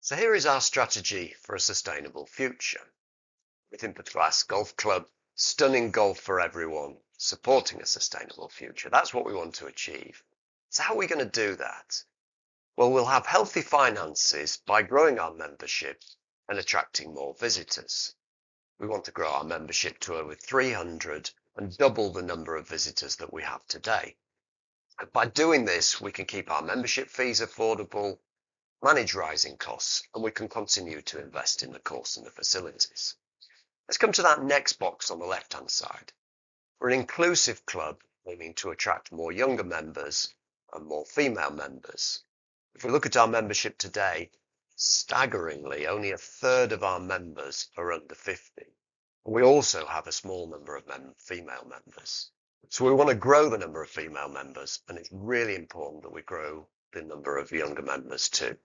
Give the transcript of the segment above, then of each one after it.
So here is our strategy for a sustainable future. With Impetus Glass Golf Club, stunning golf for everyone, supporting a sustainable future. That's what we want to achieve. So how are we going to do that? Well, we'll have healthy finances by growing our membership and attracting more visitors. We want to grow our membership to over 300 and double the number of visitors that we have today. By doing this, we can keep our membership fees affordable, manage rising costs, and we can continue to invest in the course and the facilities. Let's come to that next box on the left-hand side. We're an inclusive club aiming to attract more younger members and more female members. If we look at our membership today, staggeringly, only a third of our members are under 50. We also have a small number of female members. So we want to grow the number of female members, and it's really important that we grow the number of younger members too.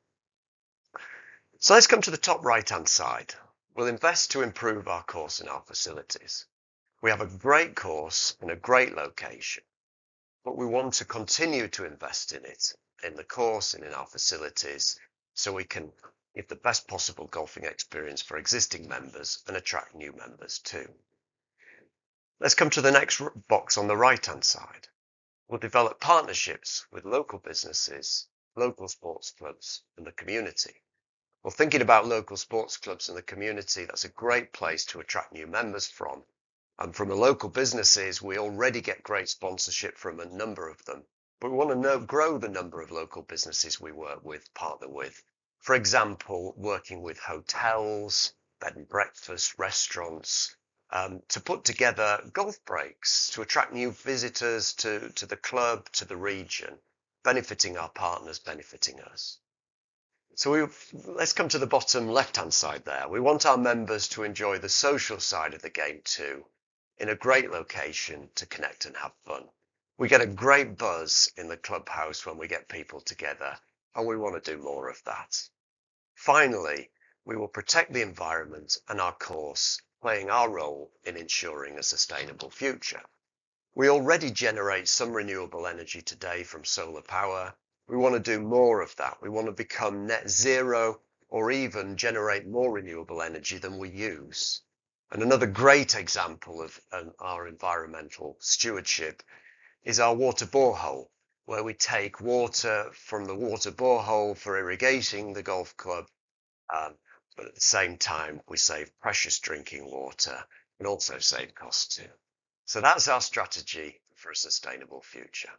So let's come to the top right-hand side. We'll invest to improve our course and our facilities. We have a great course in a great location, but we want to continue to invest in it, in the course and in our facilities, so we can give the best possible golfing experience for existing members and attract new members too. Let's come to the next box on the right-hand side. We'll develop partnerships with local businesses, local sports clubs, and the community. Well, thinking about local sports clubs in the community, that's a great place to attract new members from. And from the local businesses, we already get great sponsorship from a number of them, but we want to know, grow the number of local businesses we work with, partner with. For example, working with hotels, bed and breakfast, restaurants, um, to put together golf breaks to attract new visitors to, to the club, to the region, benefiting our partners, benefiting us. So we, let's come to the bottom left-hand side there. We want our members to enjoy the social side of the game too, in a great location to connect and have fun. We get a great buzz in the clubhouse when we get people together, and we want to do more of that. Finally, we will protect the environment and our course, playing our role in ensuring a sustainable future. We already generate some renewable energy today from solar power. We want to do more of that. We want to become net zero or even generate more renewable energy than we use. And another great example of um, our environmental stewardship is our water borehole, where we take water from the water borehole for irrigating the golf club, um, but at the same time, we save precious drinking water and also save costs too. So that's our strategy for a sustainable future.